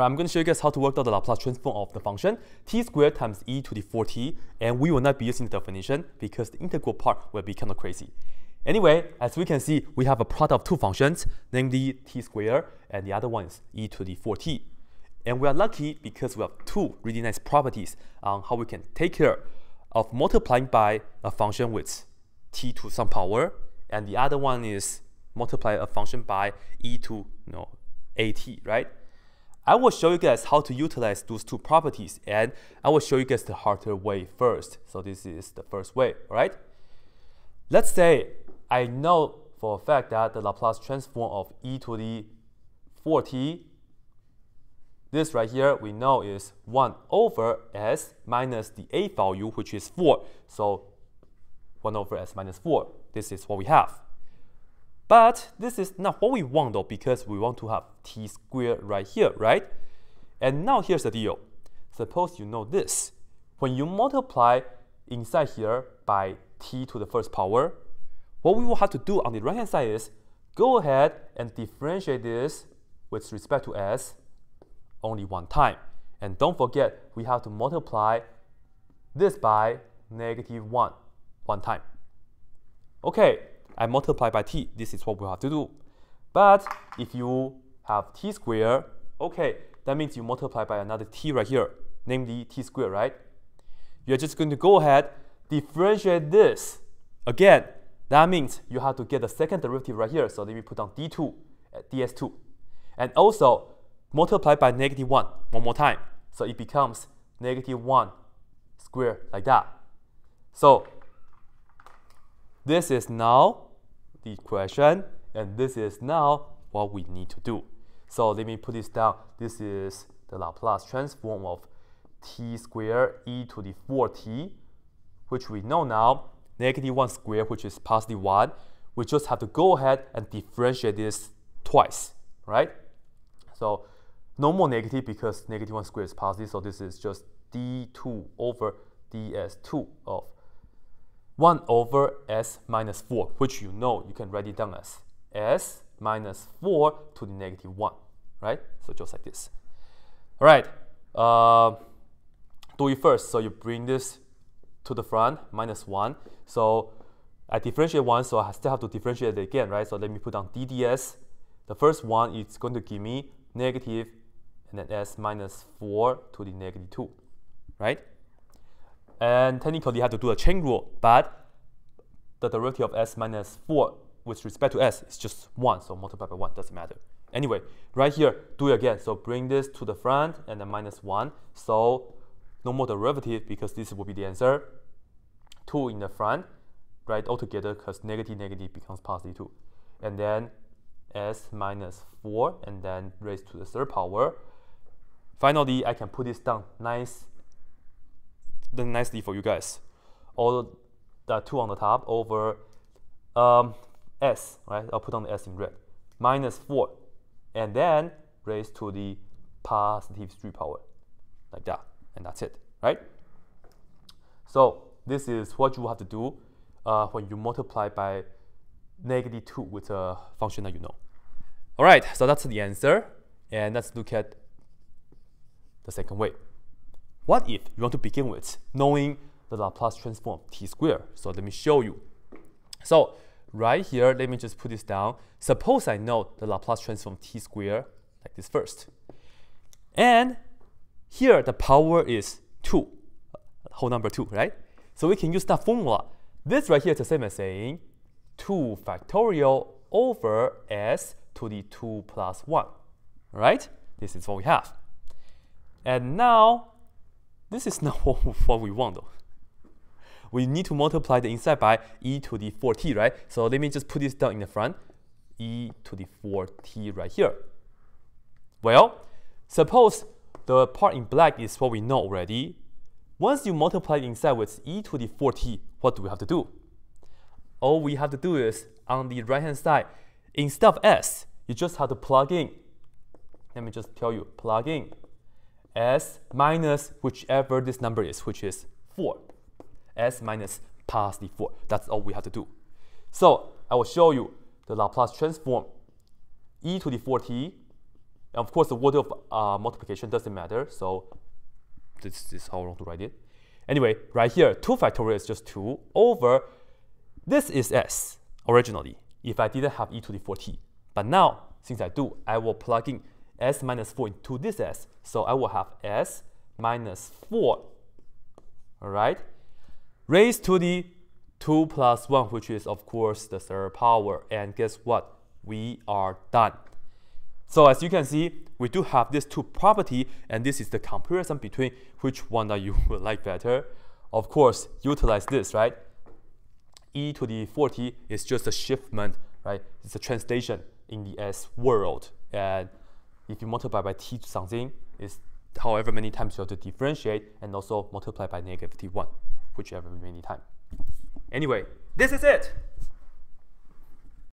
Right, I'm going to show you guys how to work out the Laplace transform of the function t squared times e to the 4t, and we will not be using the definition because the integral part will be kind of crazy. Anyway, as we can see, we have a product of two functions, namely t squared, and the other one is e to the 4t. And we are lucky because we have two really nice properties on how we can take care of multiplying by a function with t to some power, and the other one is multiply a function by e to you know, at, right? I will show you guys how to utilize those two properties and I will show you guys the harder way first. So this is the first way, right? Let's say I know for a fact that the Laplace transform of e to the 4t, this right here we know is 1 over s minus the a value which is 4. So 1 over s minus 4. This is what we have. But this is not what we want though, because we want to have t squared right here, right? And now here's the deal. Suppose you know this. When you multiply inside here by t to the first power, what we will have to do on the right hand side is go ahead and differentiate this with respect to s only one time. And don't forget, we have to multiply this by negative 1 one time. Okay, I multiply by t. This is what we have to do. But if you have t squared, okay, that means you multiply by another t right here, namely t squared, right? You're just going to go ahead, differentiate this. Again, that means you have to get the second derivative right here. So let me put down d2 ds2. And also multiply by negative 1 one more time. So it becomes negative 1 squared like that. So this is now the equation, and this is now what we need to do. So let me put this down. This is the Laplace transform of t squared e to the 4t, which we know now, negative 1 squared, which is positive 1. We just have to go ahead and differentiate this twice, right? So no more negative because negative 1 squared is positive, so this is just d2 over ds2 of 1 over s minus 4, which you know you can write it down as s minus 4 to the negative 1, right? So just like this. All right, uh, do it first. So you bring this to the front, minus 1. So I differentiate 1, so I still have to differentiate it again, right? So let me put down dds. The first one is going to give me negative and then s minus 4 to the negative 2, right? And technically you have to do a chain rule, but the derivative of s minus 4 with respect to s is just 1, so multiply by 1 doesn't matter. Anyway, right here, do it again. So bring this to the front and then minus 1. So no more derivative because this will be the answer. 2 in the front, right, altogether because negative negative becomes positive 2. And then s minus 4 and then raised to the third power. Finally, I can put this down nice then nicely for you guys. All the two on the top over um, s, right? I'll put on the s in red. Minus 4. And then raised to the positive 3 power. Like that. And that's it, right? So this is what you have to do uh, when you multiply by negative 2 with a function that you know. All right, so that's the answer. And let's look at the second way. What if you want to begin with knowing the Laplace transform t squared? So let me show you. So right here, let me just put this down. Suppose I know the Laplace transform t squared like this first. And here the power is 2, whole number 2, right? So we can use that formula. This right here is the same as saying 2 factorial over s to the 2 plus 1, right? This is what we have. And now this is not what we want though. We need to multiply the inside by e to the 4t, right? So let me just put this down in the front, e to the 4t right here. Well, suppose the part in black is what we know already. Once you multiply the inside with e to the 4t, what do we have to do? All we have to do is, on the right hand side, instead of s, you just have to plug in. Let me just tell you, plug in s minus whichever this number is, which is 4. s minus positive 4. That's all we have to do. So I will show you the Laplace transform e to the 4t And of course, the order of uh, multiplication doesn't matter. So this is how I want to write it. Anyway, right here, 2 factorial is just 2 over, this is s originally, if I didn't have e to the 4t. But now, since I do, I will plug in s minus 4 into this s. So I will have s minus 4, all right, raised to the 2 plus 1, which is, of course, the third power. And guess what? We are done. So as you can see, we do have these two property, and this is the comparison between which one that you would like better. Of course, utilize this, right? e to the 4t is just a shiftment, right? It's a translation in the S world. And if you multiply by t to something, it's however many times you have to differentiate and also multiply by negative t1, whichever many times. Anyway, this is it.